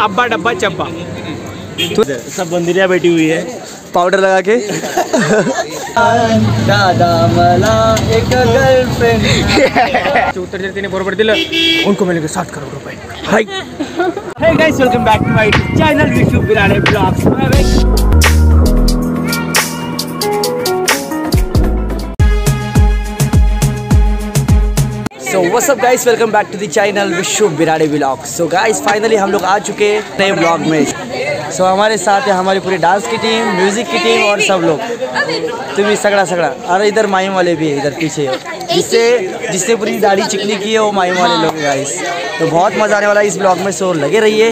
अब्बा डब्बा चब्बा। सब बंदरिया बैठी हुई है। पाउडर लगा के। दादा मला एक गर्लफ्रेंड उत्तर तिने बरोबर दिलं। उनको मिलेंगे साठ करोड़ रुपए। Hi. Hey guys welcome back to my channel YouTube Birade blogs so what's up guys welcome back to the channel Vishwa Birade blog so guys finally हम लोग आ चुके हैं नए ब्लॉग में। सो so, हमारे साथ है हमारी पूरी डांस की टीम म्यूज़िक की टीम और सब लोग। तुम्हें सगड़ा सगड़ा। और इधर माइम वाले भी है इधर पीछे। जिससे जिससे पूरी दाढ़ी चिकनी की है वो माइम वाले लोग गाइस तो बहुत मज़ा आने वाला है इस ब्लॉग में। सो लगे रहिए।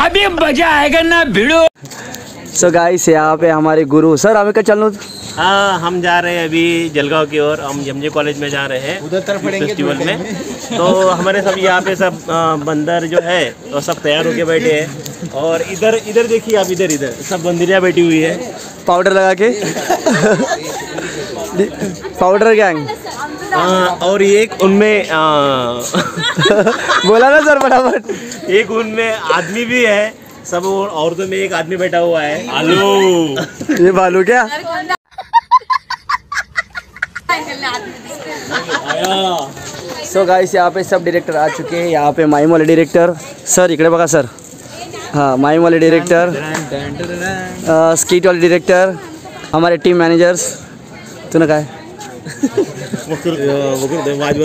अभी मज़ा आएगा ना भिड़ो। सो गाइस यहाँ पे हमारे गुरु। सर हमें क्या चलना। हाँ हम जा रहे हैं अभी जलगांव की ओर। हम जमजे कॉलेज में जा रहे हैं उधर तरफ़ फेस्टिवल में। तो हमारे सब यहाँ पे सब बंदर जो है वो सब तैयार होके बैठे हैं। और इधर इधर देखिए आप इधर इधर। सब बंदरिया बैठी हुई है। पाउडर लगा के। पाउडर गैंग अ, और एक उनमें बोला ना सर फटाफट। एक उनमें आदमी भी है। सब और- औरतों में एक आदमी बैठा हुआ है। आलू। ये बालू क्या? सो गाइस यहाँ पे सब डायरेक्टर आ चुके हैं। यहाँ पे माइम वाले डायरेक्टर सर इकडे बघा सर हाँ माइम वाले डायरेक्टर स्कीट वाले डायरेक्टर हमारे टीम मैनेजर्स तूने काय वाजवत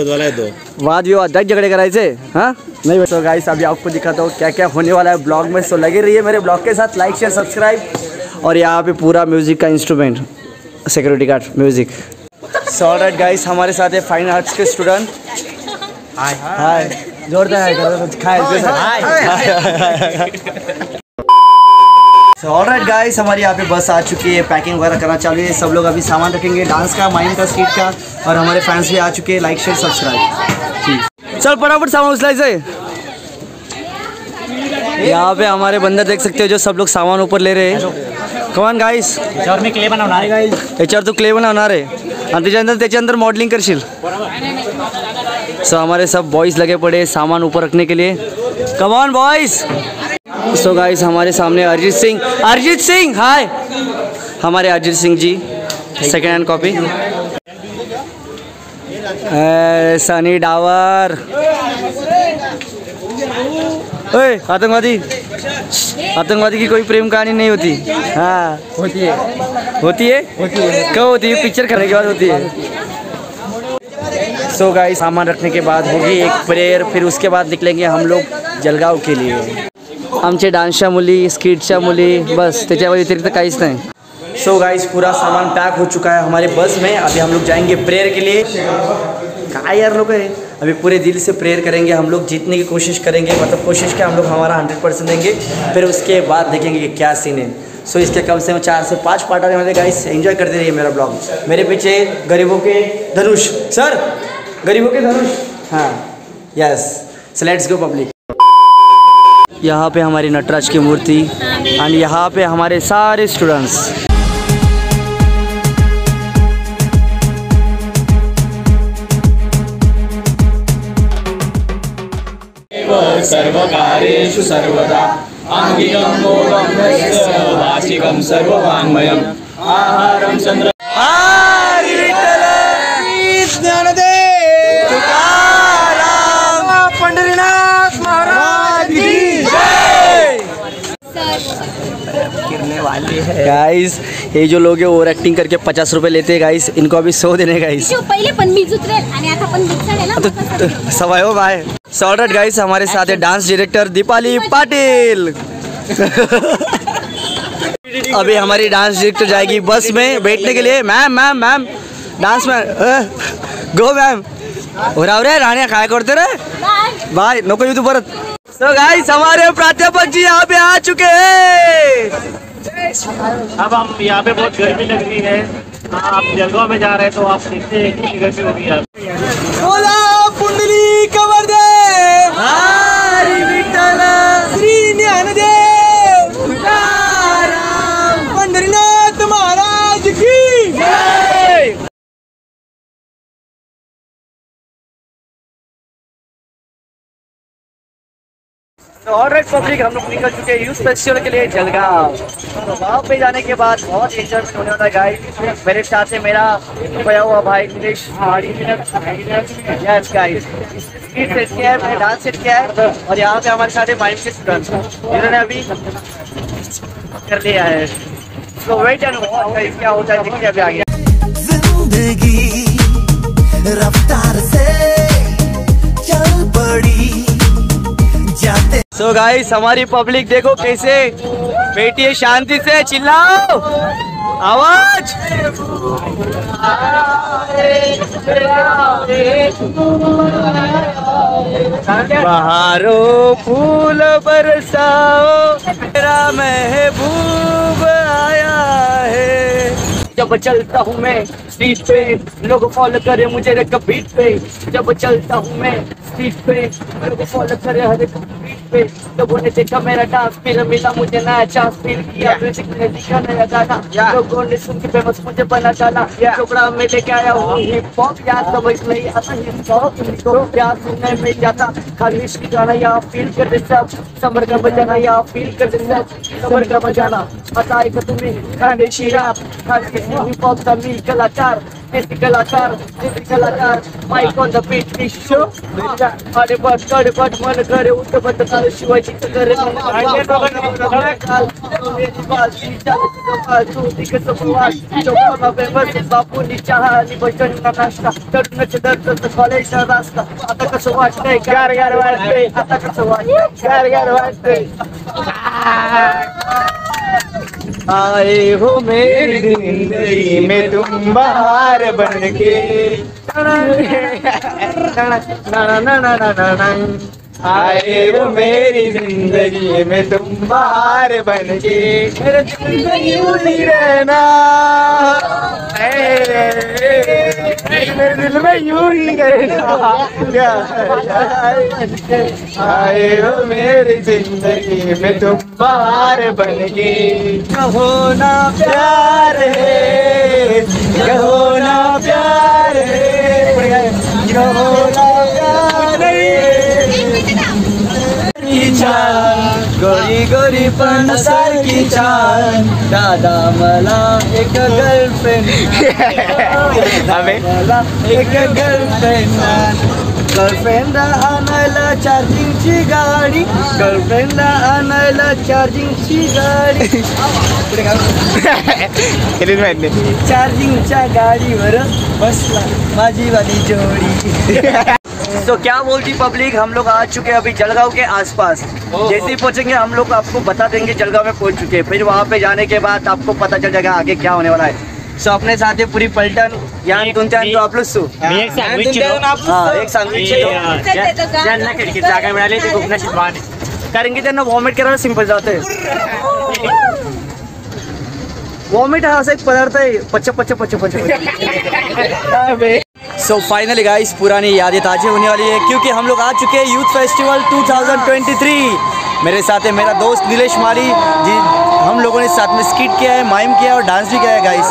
वाला है तो वाद विवाद दस झगड़े करायचे हाँ? नहीं तो गाइस अभी आपको दिखाता हूँ क्या क्या होने वाला है ब्लॉग में सो लगे रहिए मेरे ब्लॉग के साथ लाइक शेयर सब्सक्राइब और यहाँ पे पूरा म्यूज़िक का instrument security guard music so right guys हमारे साथ है फाइन आर्ट्स के स्टूडेंट हाय हाय जोरदार हाय करो कुछ खाए सो ऑल राइट गाइस हमारी यहाँ पे बस आ चुकी है पैकिंग वगैरह करना चालू है। सब लोग अभी सामान रखेंगे डांस का माइंड का स्कीट का और हमारे फैंस भी आ चुके हैं। लाइक शेयर सब्सक्राइब चल फटाफट सामान उछलाइसे यहाँ पे हमारे बंदर देख सकते हो जो सब लोग सामान ऊपर ले रहे हैं। कमान गाइस याच्यावर मी क्ले बनवणार आहे गाइस याच्यावर तू क्ले बनवणार आहे आणि त्याच्यानंतर त्याच्या अंदर मॉडलिंग करशील। सो हमारे सब बॉयज़ लगे पड़े सामान ऊपर रखने के लिए। कमान बॉयज़ सो गाइस हमारे सामने अरिजीत सिंह। अरिजीत सिंह हाय हमारे Arijit Singh ji second hand copy Sunny Dawar. ओए आतंकवादी। आतंकवादी की कोई प्रेम कहानी नहीं होती। हाँ। होती है। होती है? होती है। कब होती है? पिक्चर करने के बाद होती है। सो गाइस सामान रखने के बाद होगी एक प्रेयर फिर उसके बाद निकलेंगे हम लोग जलगाव के लिए। आमचे डान्सच्या मुली, स्किटच्या मुली, बस त्याच्या व्यतिरिक्त काहीच नाही. सो गाइस पूरा सामान पैक हो चुका है हमारे बस में। अभी हम लोग जाएँगे प्रेयर के लिए। कहा यार लोग है? अभी पूरे दिल से प्रेयर करेंगे, हम लोग जीतने की कोशिश करेंगे। मतलब कोशिश क्या, हम लोग हमारा हंड्रेड परसेंट देंगे। फिर उसके बाद देखेंगे कि क्या सीन है। सो इसके कम से कम चार से पाँच पार्ट आने वाले गाइस एंजॉय करते रहिए मेरा ब्लॉग मेरे पीछे गरीबों के धनुष। सर गरीबों के धनुष। हाँ yes so let's go public यहाँ पे हमारी नटराज की मूर्ति एंड यहाँ पे हमारे सारे स्टूडेंट्स सर्वकारेषु सर्वदा आङ्गिकं मोदं वाचिकं आहारं चन्द्र गाइस ये जो लोग हैं ओवर एक्टिंग करके पचास रुपए लेते हैं गाइस इनको अभी सौ देने गाइस पहिले पण मीच उतरेल आणि आता पण मीच आहे ना तो सवाई हो भाई सॉर्टेड गाइस हमारे साथ है डांस डायरेक्टर दीपाली पाटिल। अभी हमारी डांस डायरेक्टर जाएगी बस में बैठने के लिए। मैम मैम मैम डांस में गो मैम हो राव रे राणे काय करते रे बाय बाय नको येऊ तू परत सो गाइस हमारे प्राध्यापक जी यहाँ पे आ चुके हैं। अब हम यहाँ पे बहुत गर्मी लग रही है। हाँ, आप जलगांव में जा रहे हैं तो आप देखते हैं कितनी गर्मी होगी आप और पब्लिक हम लोग निकल चुके हैं यूथ फेस्टिवल के लिए जलगांव। तो वहाँ पे जाने के बाद बहुत एंजॉयमेंट होने वाला गाइस मेरे साथ है मेरा खोया हुआ भाई Nilesh yes guys speed set किया है, मैंने डांस सेट किया है, और यहाँ पे हमारे साथ है माइंड के स्टूडेंट जिन्होंने अभी कर लिया है। तो वेट एंड वॉच क्या होता है देखिए अभी आगे। ज़िंदगी रफ्तार से सो गाइस हमारी पब्लिक देखो कैसे? है, शांति से चिल्लाओ। आवाज़। बहारो फूल बरसाओ, मेरा महबूब आया है। जब चलता हूँ मैं स्ट्रीट पे, लोग फॉलो करे मुझे बीट पे। जब चलता हूँ मैं स्ट्रीट पे। लोग फॉलो करे हर एक बीट पे। लोगों ने देखा मेरा डांस फिर मिला मुझे नया चांस फील किया। म्यूज़िक ने दिखा नया गाना। लोगों ने सुन के फ़ेमस मुझे बना डाला। टुकड़ा में लेके आया हूँ हिप हॉप याद समझ नहीं आता हिप हॉप तो प्यार सुनने में जाता। खाली इसकी गाना यहाँ फील कर दे सब समर का बजाना यहाँ फील कर दे सब समर का बजाना। बताएगा तुम्हें खाने शीरा खाने हिप हॉप का मी कलाकार। ऐसे कलाकार ऐसे कलाकार माइक ऑन द बीट मी शो अरे बट कडे बट मन करे उठ बट काल शिवाजी करे बापू चहा आणि बटन नाश्ता तरुणाच्या दर्द कॉलेजचा रास्ता आता कसं वाटतंय गार गार वाटतंय आता कसं वाटतंय गार गार वाटतंय आए हो मेरी ज़िंदगी में तुम बाहर बन के आए हो मेरी ज़िंदगी में तुम बाहर बन के। मेरे ज़िंदगी उड़ी रहना। मेरे दिल में यूँ ही रहना आए हो मेरी ज़िंदगी में तुम बाहर बन के। कहो ना प्यार है, कहो ना प्यार है। कहो ना छान गोरी गोरी पण सारखी छान दादा मला एक गर्लफ्रेंड मला एक गर्लफ्रेंड गर्लफ्रेंडला आणायला चार्जिंगची गाडी। गर्लफ्रेंडला आणायला चार्जिंगची गाडी। चार्जिंगच्या गाडीवर बसला माझी वाली जोडी। तो क्या बोलती पब्लिक हम लोग आ चुके हैं अभी जलगांव के आसपास। जैसे ही पहुँचेंगे हम लोग आपको बता देंगे जलगांव में पहुँच चुके हैं। फिर वहाँ पे जाने के बाद आपको पता चल जाएगा आगे क्या होने वाला है। सो अपने साथ है पूरी पलटन यान तुमच्या तो आपलं सू। एक सँडविच हा एक सँडविच ज्यांना खिडकीत जागा मिळाली ते खूप नशीबवान. कारण की त्यांना वॉमिट करायला सिंपल जाते वॉमिट हा। असा एक पदार्थ आहे पच पच पच पच सो फाइनली गाइस पुरानी यादें ताज़ी होने वाली है, क्योंकि हम लोग आ चुके हैं यूथ फेस्टिवल 2023 मेरे साथ है मेरा दोस्त नीलेश माली, जी, हम लोगों ने साथ में स्किट किया है माइम किया है और डांस भी किया है गाइस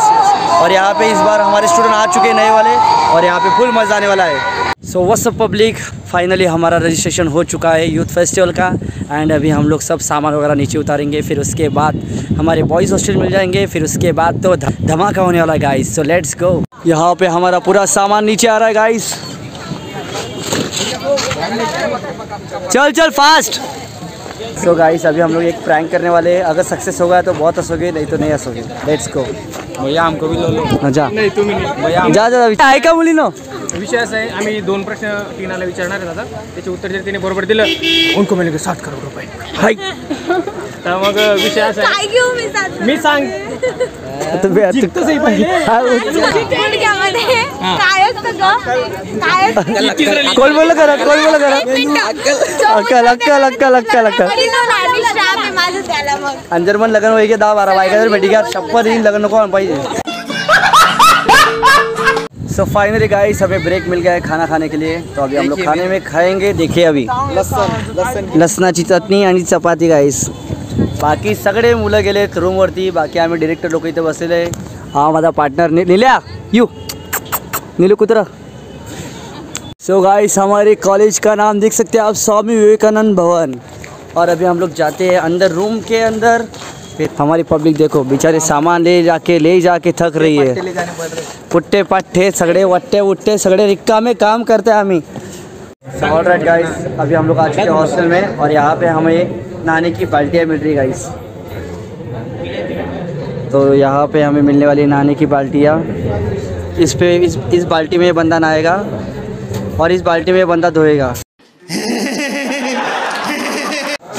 और यहाँ पे इस बार हमारे स्टूडेंट आ चुके हैं नए वाले और यहाँ पे फुल मज़ा आने वाला है। सो वट्स पब्लिक फाइनली हमारा रजिस्ट्रेशन हो चुका है यूथ फेस्टिवल का एंड अभी हम लोग सब सामान वगैरह नीचे उतारेंगे, फिर उसके बाद हमारे बॉयज़ हॉस्टल मिल जाएँगे, फिर उसके बाद तो धमाका होने वाला गाइस सो लेट्स गो यहाँ पे हमारा पूरा सामान नीचे आ रहा है गाइस चल चल फास्ट सो so गाइस अभी हम लोग एक प्रैंक करने वाले हैं। अगर सक्सेस होगा तो बहुत हंसोगे नहीं तो नहीं हंसोगे। लेट्स गो भैया हमको भी लो लो। जा। नाही तुम्ही नाही। भैया जा जा जा. आहे का मुलीनो विषय असा आहे आम्ही दोन प्रश्न टीनाला विचारणार आहे दादा। त्याचे उत्तर जर तिने बरोबर दिलं उनको मिळेल सात करोड रुपये। हाय। तर मग विषय असा आहे. काय घेऊ मी सात मी सांग. तुम्ही हा, गुडघ्यामध्ये काय असतं ग? काय असतं? कोण बोललं करा कोण बोललं करा एक मिनिटं. अक्कल. अक्कल अक्कल अक्कल अक्कल आणि नाणी श्राप आहे माझं त्याला मग. आणि जर मन लग्न होई दहा बारा बायका जर भेटी घ्या शपथ येईल लग्न नको पाहिजे? सो फाइनली गाइस हमें ब्रेक मिल गया है खाना खाने के लिए। तो अभी हम लोग खाने में खाएँगे देखिए अभी। लसन लसणाची चटणी आणि चपाती गाईस बाकी सगळे मुलं गेलेत रूमवरती बाकी आम्ही डिरेक्टर लोक इथे बसलेले. हा माझा पार्टनर नि निल्या यू. नीलू कुत्रा. सो गाइस हमारे कॉलेज का नाम देख सकते हैं आप स्वामी विवेकानंद भवन. और अभी हम लोग जाते हैं अंदर रूम के अंदर. फिर हमारी पब्लिक देखो बेचारे सामान ले जाके ले जाके थक रही है. पुट्टे पट्टे सगड़े वट्टे उट्टे सगड़े रिक्का में काम करते हैं हमें ऑल राइट गाइस अभी हम लोग आ चुके हैं हॉस्टल में और यहाँ पे हमें नहाने की बाल्टियाँ मिल रही गाइस तो यहाँ पे हमें मिलने वाली नहाने की बाल्टियाँ। इस पे इस इस बाल्टी में बंदा नहाएगा और इस बाल्टी में बंदा धोएगा।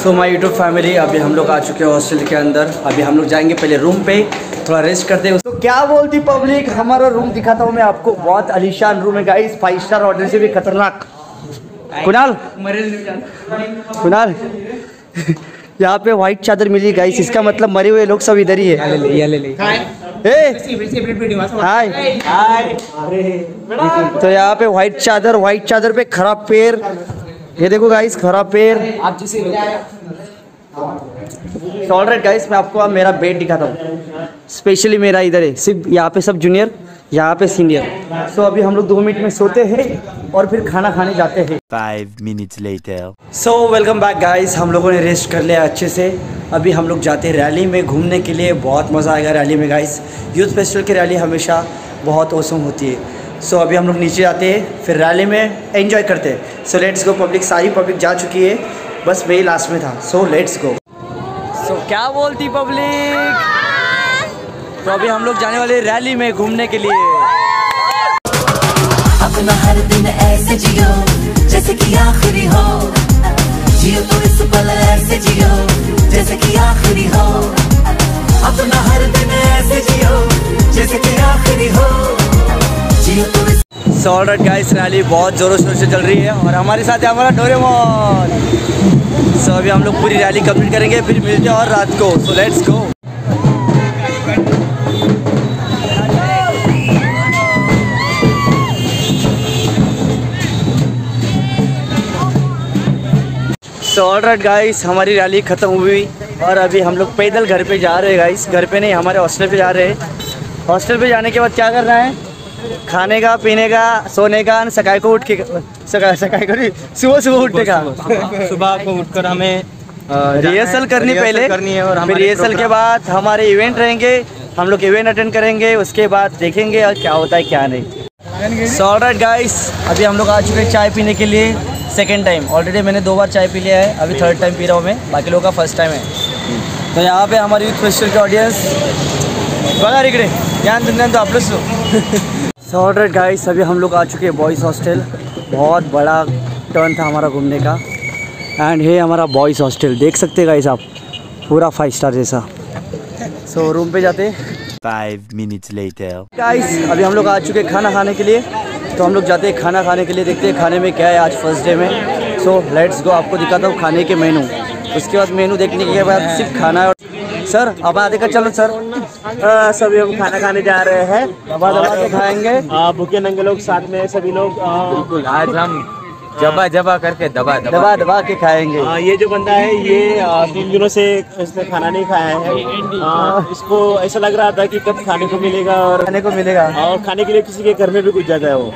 सो माय यूट्यूब फैमिली अभी हम लोग आ चुके हैं हॉस्टल के अंदर। अभी हम लोग जाएँगे पहले रूम पे थोड़ा रेस्ट करते हैं। तो क्या बोलती पब्लिक हमारा रूम दिखाता हूँ मैं आपको। बहुत अलीशान रूम है गाइस फाइव स्टार होटल से भी खतरनाक। कुणाल? कुणाल? यहाँ पे व्हाइट चादर मिली गाइस इसका मतलब मरे हुए लोग सब इधर ही है। ए, हाय तो यहाँ पे व्हाइट चादर व्हाइट चादर पे खराब पैर। ये देखो गाइस खराब पैर। आप जिसे ऑल राइट गाइस मैं आपको अब मेरा बेड दिखाता हूँ। स्पेशली मेरा इधर है। सिर्फ़ यहाँ पे सब जूनियर यहाँ पे सीनियर सो अभी हम लोग दो मिनट में सोते हैं। और फिर खाना खाने जाते हैं। Five minutes later. So welcome back guys हम लोगों ने रेस्ट कर लिया अच्छे से। अभी हम लोग जाते हैं रैली में घूमने के लिए। बहुत मज़ा आएगा रैली में गाइस यूथ फेस्टिवल की रैली हमेशा बहुत औसम होती है। सो so, अभी हम लोग नीचे जाते हैं फिर रैली में एंजॉय करते हैं। सो लेट्स गो पब्लिक सारी पब्लिक जा चुकी है। बस वही लास्ट में था। सो लेट्स गो सो क्या बोलती पब्लिक तो अभी हम लोग जाने वाले रैली में घूमने के लिए। अपना हर दिन ऐसे जियो, जैसे कि आखिरी हो। जियो तो इस पल ऐसे जियो, जैसे कि आखिरी हो। अपना हर दिन ऐसे जियो, जैसे कि आखिरी हो। जियो तो इस सो गाइस रैली बहुत ज़ोरों शोर से चल रही है और हमारे साथ है हमारा डोरेमोन। सो अभी हम लोग पूरी रैली कंप्लीट करेंगे, फिर मिलते हैं और रात को। So let's go so alright guys हमारी रैली ख़त्म हुई और अभी हम लोग पैदल घर पे जा रहे हैं गाइस घर पे नहीं हमारे हॉस्टल पे जा रहे हैं. हॉस्टल पे जाने के बाद क्या करना है? खाने का पीने का सोने का सकाई को उठ के सकाई सकाई को सुबह सुबह उठने का। सुबह को उठकर हमें रिहर्सल करनी पहले। करनी है और फिर रिहर्सल के बाद हमारे इवेंट रहेंगे हम लोग इवेंट अटेंड करेंगे उसके बाद देखेंगे और क्या होता है क्या नहीं। सो ऑलराइट गाइस अभी हम लोग आ चुके हैं चाय पीने के लिए। सेकेंड टाइम ऑलरेडी मैंने दो बार चाय पी लिया है अभी थर्ड टाइम पी रहा हूँ मैं। बाकी लोगों का फ़र्स्ट टाइम है। तो यहाँ पे हमारी यूथ फेस्टिवल की ऑडियंस बघा इकडे ज्ञान तंत्रज्ञान तो आपलंच सो। ऑलराइट गाइस अभी हम लोग आ चुके हैं बॉयज़ हॉस्टल बहुत बड़ा टर्न था हमारा घूमने का। एंड ये हमारा बॉयज़ हॉस्टल देख सकते हैं गाइस आप पूरा फाइव स्टार जैसा। सो रूम पे जाते Five minutes later. गाइस अभी हम लोग आ चुके हैं खाना खाने के लिए। तो हम लोग जाते हैं खाना खाने के लिए देखते हैं खाने में क्या है आज फ़र्स्ट डे में। सो लेट्स गो आपको दिखाता हूँ खाने के मेनू उसके बाद मेनू देखने के बाद सिर्फ़ खाना है और सर अब आधे का चलो सर सभी हम खाना खाने जा रहे हैं। दबा दबा के खाएँगे भूखे नंगे लोग साथ में सभी लोग बिल्कुल आज हम जबा जबा करके दबा दबा दबा दबा के खाएँगे। आ, ये जो बंदा है ये आ, तीन दिनों से इसने खाना नहीं खाया है। आ, इसको ऐसा लग रहा था कि कब खाने को मिलेगा और खाने को मिलेगा। और खाने के लिए किसी के घर में भी कुछ जाता है वो।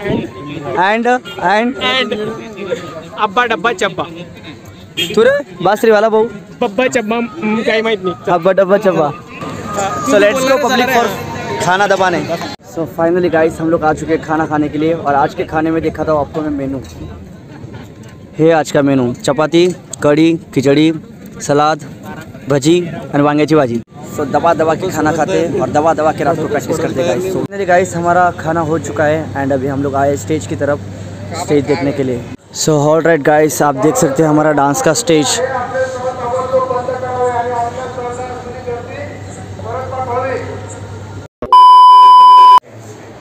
एंड एंड एंड अब्बा डब्बा चब्बा। तुरे बासरी वाला भाऊ बब्बा चब्बा काही माहित नाही। अब्बा डब्बा चब्बा। So let's go public for खाना दबाने। सो फाइनली गाइस हम लोग आ चुके हैं खाना खाने के लिए। और आज के खाने में देखा था आपको मैं मेनू हे आज का मेनू चपाती कड़ी खिचड़ी सलाद भजी और वांग्याची भाजी. सो दबा दबा के खाना खाते हैं और दबा दबा के रात को प्रैक्टिस करते हैं गाइस सो फाइनली गाइस हमारा खाना हो चुका है एंड अभी हम लोग आए स्टेज की तरफ़ स्टेज देखने के लिए. सो ऑल राइट गाइस आप देख सकते हैं हमारा डांस का स्टेज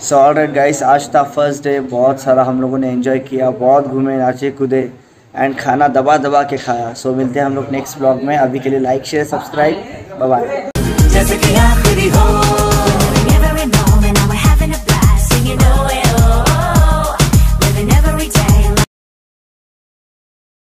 सो ऑलराइट गाइस आज था फ़र्स्ट डे बहुत सारा हम लोगों ने एंजॉय किया बहुत घूमे नाचे कूदे एंड खाना दबा दबा के खाया सो so, मिलते हैं हम लोग नेक्स्ट ब्लॉग में। अभी के लिए like share subscribe bye bye